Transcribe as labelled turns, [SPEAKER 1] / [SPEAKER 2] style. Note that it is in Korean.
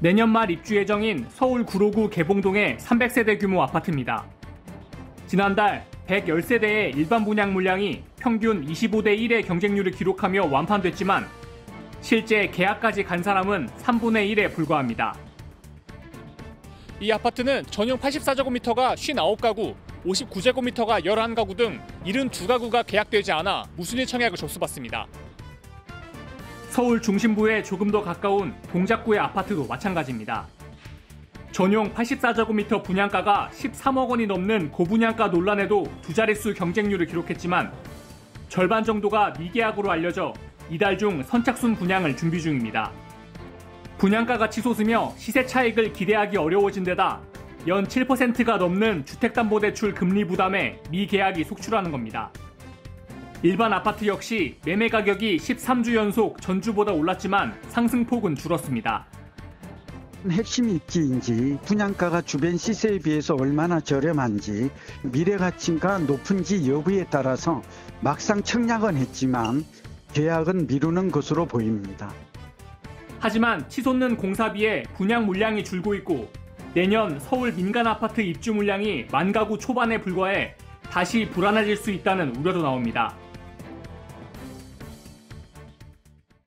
[SPEAKER 1] 내년 말 입주 예정인 서울 구로구 개봉동의 300세대 규모 아파트입니다. 지난달 110세대의 일반 분양 물량이 평균 25대 1의 경쟁률을 기록하며 완판됐지만 실제 계약까지 간 사람은 3분의 1에 불과합니다.
[SPEAKER 2] 이 아파트는 전용 84제곱미터가 59가구, 59제곱미터가 11가구 등 72가구가 계약되지 않아 무순위 청약을 접수받습니다.
[SPEAKER 1] 서울 중심부에 조금 더 가까운 동작구의 아파트도 마찬가지입니다. 전용 84제곱미터 분양가가 13억 원이 넘는 고분양가 논란에도 두 자릿수 경쟁률을 기록했지만 절반 정도가 미계약으로 알려져 이달 중 선착순 분양을 준비 중입니다. 분양가가 치솟으며 시세 차익을 기대하기 어려워진 데다 연 7%가 넘는 주택담보대출 금리 부담에 미계약이 속출하는 겁니다. 일반 아파트 역시 매매 가격이 13주 연속 전주보다 올랐지만 상승폭은 줄었습니다.
[SPEAKER 3] 핵심 입지인지 분양가가 주변 시세에 비해서 얼마나 저렴한지 미래 가치가 높은지 여부에 따라서 막상 청약은 했지만 계약은 미루는 것으로 보입니다.
[SPEAKER 1] 하지만 치솟는 공사비에 분양 물량이 줄고 있고 내년 서울 민간 아파트 입주 물량이 만 가구 초반에 불과해 다시 불안해질 수 있다는 우려도 나옵니다.